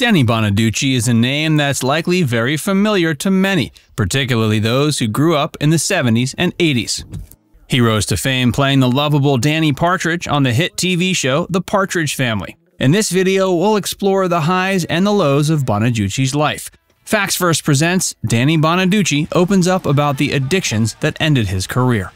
Danny Bonaduce is a name that's likely very familiar to many, particularly those who grew up in the 70s and 80s. He rose to fame playing the lovable Danny Partridge on the hit TV show The Partridge Family. In this video, we'll explore the highs and the lows of Bonaduce's life. Facts Verse presents Danny Bonaduce opens up about the addictions that ended his career.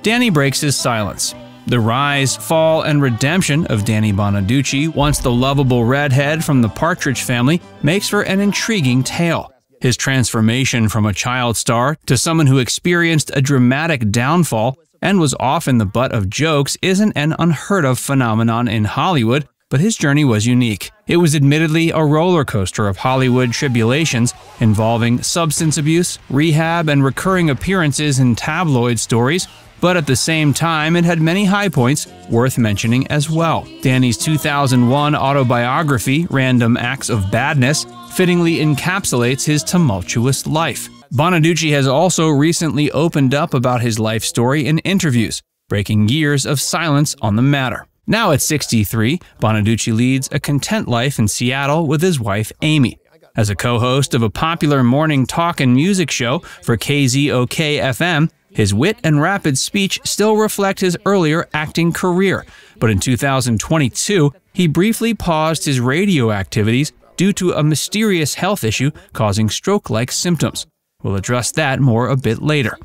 Danny breaks his silence. The rise, fall, and redemption of Danny Bonaduce, once the lovable redhead from the Partridge family, makes for an intriguing tale. His transformation from a child star to someone who experienced a dramatic downfall and was often the butt of jokes isn't an unheard of phenomenon in Hollywood, but his journey was unique. It was admittedly a roller coaster of Hollywood tribulations involving substance abuse, rehab, and recurring appearances in tabloid stories, but at the same time, it had many high points worth mentioning as well. Danny's 2001 autobiography, Random Acts of Badness, fittingly encapsulates his tumultuous life. Bonaduce has also recently opened up about his life story in interviews, breaking years of silence on the matter. Now at 63, Bonaduce leads a content life in Seattle with his wife Amy. As a co-host of a popular morning talk and music show for KZOK FM, his wit and rapid speech still reflect his earlier acting career, but in 2022, he briefly paused his radio activities due to a mysterious health issue causing stroke like symptoms. We'll address that more a bit later.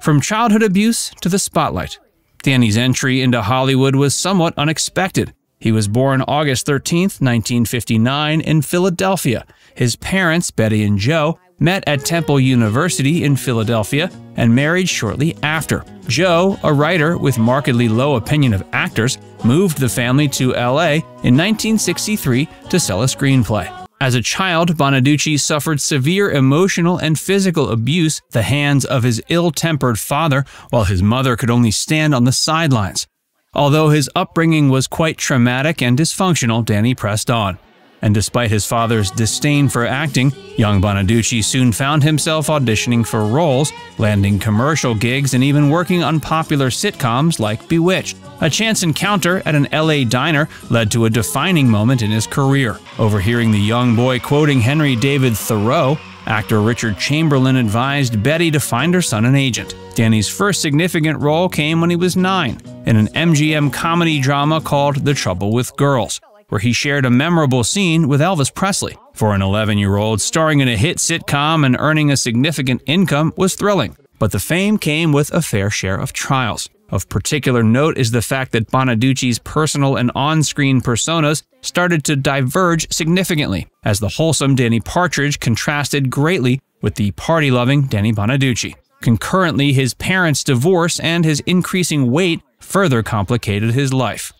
From childhood abuse to the spotlight, Danny's entry into Hollywood was somewhat unexpected. He was born August 13, 1959, in Philadelphia. His parents, Betty and Joe, met at Temple University in Philadelphia, and married shortly after. Joe, a writer with markedly low opinion of actors, moved the family to LA in 1963 to sell a screenplay. As a child, Bonaduce suffered severe emotional and physical abuse at the hands of his ill-tempered father, while his mother could only stand on the sidelines. Although his upbringing was quite traumatic and dysfunctional, Danny pressed on and despite his father's disdain for acting, young Bonaduce soon found himself auditioning for roles, landing commercial gigs, and even working on popular sitcoms like Bewitched. A chance encounter at an LA diner led to a defining moment in his career. Overhearing the young boy quoting Henry David Thoreau, actor Richard Chamberlain advised Betty to find her son an agent. Danny's first significant role came when he was nine, in an MGM comedy drama called The Trouble with Girls where he shared a memorable scene with Elvis Presley. For an 11 year old, starring in a hit sitcom and earning a significant income was thrilling, but the fame came with a fair share of trials. Of particular note is the fact that Bonaduce's personal and on screen personas started to diverge significantly, as the wholesome Danny Partridge contrasted greatly with the party loving Danny Bonaduce. Concurrently, his parents' divorce and his increasing weight further complicated his life.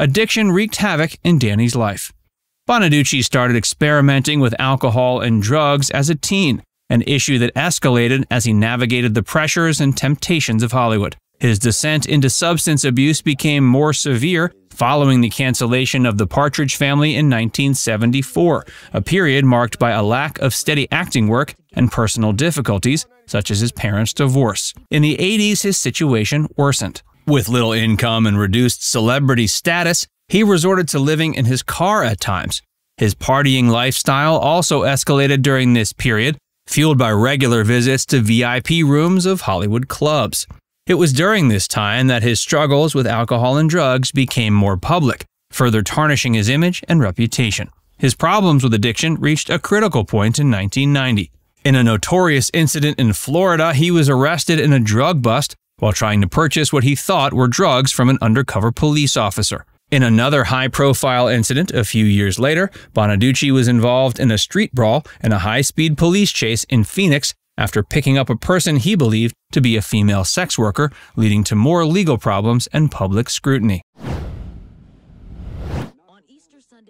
addiction wreaked havoc in Danny's life. Bonaduce started experimenting with alcohol and drugs as a teen, an issue that escalated as he navigated the pressures and temptations of Hollywood. His descent into substance abuse became more severe following the cancellation of The Partridge Family in 1974, a period marked by a lack of steady acting work and personal difficulties, such as his parents' divorce. In the 80s, his situation worsened. With little income and reduced celebrity status, he resorted to living in his car at times. His partying lifestyle also escalated during this period, fueled by regular visits to VIP rooms of Hollywood clubs. It was during this time that his struggles with alcohol and drugs became more public, further tarnishing his image and reputation. His problems with addiction reached a critical point in 1990. In a notorious incident in Florida, he was arrested in a drug bust while trying to purchase what he thought were drugs from an undercover police officer. In another high profile incident a few years later, Bonaduce was involved in a street brawl and a high speed police chase in Phoenix after picking up a person he believed to be a female sex worker, leading to more legal problems and public scrutiny.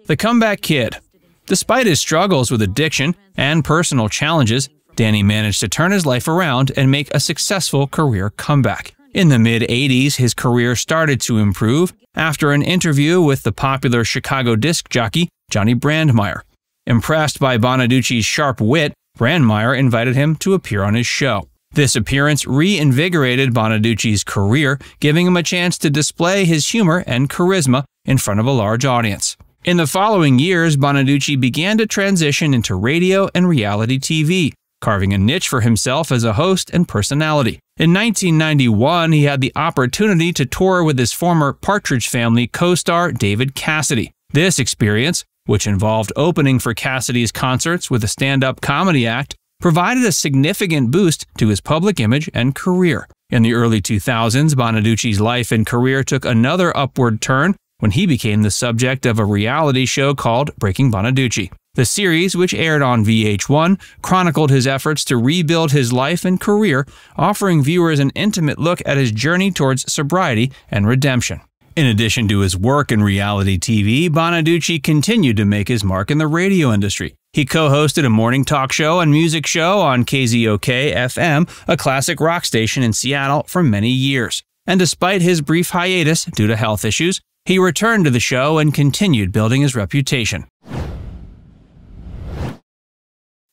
The Comeback Kid. Despite his struggles with addiction and personal challenges, Danny managed to turn his life around and make a successful career comeback. In the mid 80s, his career started to improve after an interview with the popular Chicago disc jockey Johnny Brandmeier. Impressed by Bonaduce's sharp wit, Brandmeier invited him to appear on his show. This appearance reinvigorated Bonaduce's career, giving him a chance to display his humor and charisma in front of a large audience. In the following years, Bonaduce began to transition into radio and reality TV, carving a niche for himself as a host and personality. In 1991, he had the opportunity to tour with his former Partridge Family co star David Cassidy. This experience, which involved opening for Cassidy's concerts with a stand up comedy act, provided a significant boost to his public image and career. In the early 2000s, Bonaduce's life and career took another upward turn when he became the subject of a reality show called Breaking Bonaduce. The series, which aired on VH1, chronicled his efforts to rebuild his life and career, offering viewers an intimate look at his journey towards sobriety and redemption. In addition to his work in reality TV, Bonaduce continued to make his mark in the radio industry. He co hosted a morning talk show and music show on KZOK FM, a classic rock station in Seattle, for many years. And despite his brief hiatus due to health issues, he returned to the show and continued building his reputation.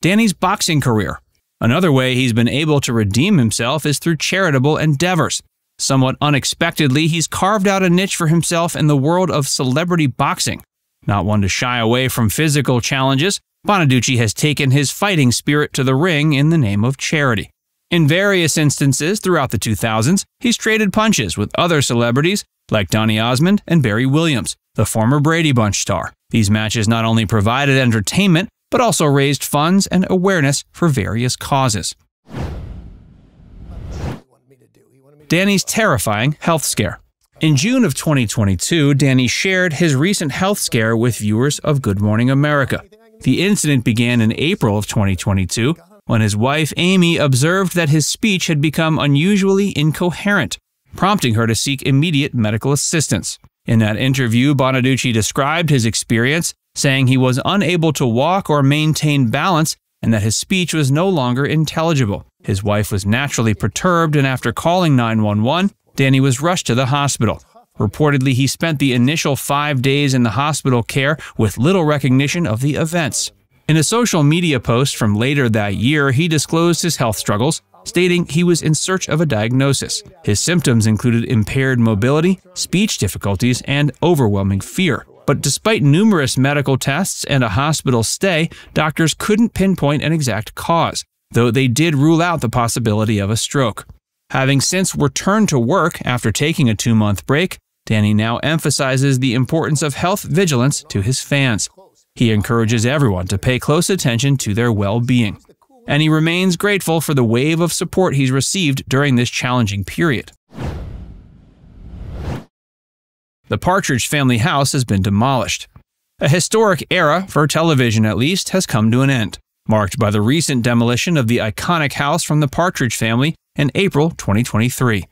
Danny's boxing career. Another way he's been able to redeem himself is through charitable endeavors. Somewhat unexpectedly, he's carved out a niche for himself in the world of celebrity boxing. Not one to shy away from physical challenges, Bonaduce has taken his fighting spirit to the ring in the name of charity. In various instances throughout the 2000s, he's traded punches with other celebrities like Donny Osmond and Barry Williams, the former Brady Bunch star. These matches not only provided entertainment, but also raised funds and awareness for various causes. Danny's terrifying health scare. In June of 2022, Danny shared his recent health scare with viewers of Good Morning America. The incident began in April of 2022 when his wife Amy observed that his speech had become unusually incoherent prompting her to seek immediate medical assistance. In that interview, Bonaduce described his experience, saying he was unable to walk or maintain balance and that his speech was no longer intelligible. His wife was naturally perturbed, and after calling 911, Danny was rushed to the hospital. Reportedly, he spent the initial five days in the hospital care with little recognition of the events. In a social media post from later that year, he disclosed his health struggles, stating he was in search of a diagnosis. His symptoms included impaired mobility, speech difficulties, and overwhelming fear. But despite numerous medical tests and a hospital stay, doctors couldn't pinpoint an exact cause, though they did rule out the possibility of a stroke. Having since returned to work after taking a two month break, Danny now emphasizes the importance of health vigilance to his fans. He encourages everyone to pay close attention to their well being and he remains grateful for the wave of support he's received during this challenging period. The Partridge family house has been demolished. A historic era, for television at least, has come to an end, marked by the recent demolition of the iconic house from the Partridge family in April 2023.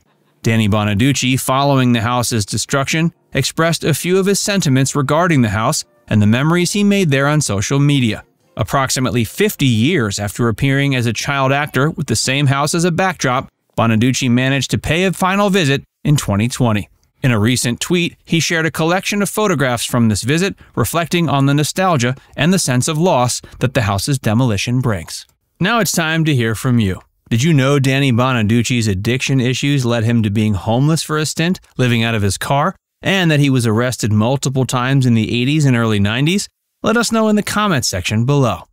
Danny Bonaduce, following the house's destruction, expressed a few of his sentiments regarding the house and the memories he made there on social media. Approximately 50 years after appearing as a child actor with the same house as a backdrop, Bonaduce managed to pay a final visit in 2020. In a recent tweet, he shared a collection of photographs from this visit reflecting on the nostalgia and the sense of loss that the house's demolition brings. Now it's time to hear from you. Did you know Danny Bonaduce's addiction issues led him to being homeless for a stint, living out of his car, and that he was arrested multiple times in the 80s and early 90s? Let us know in the comments section below.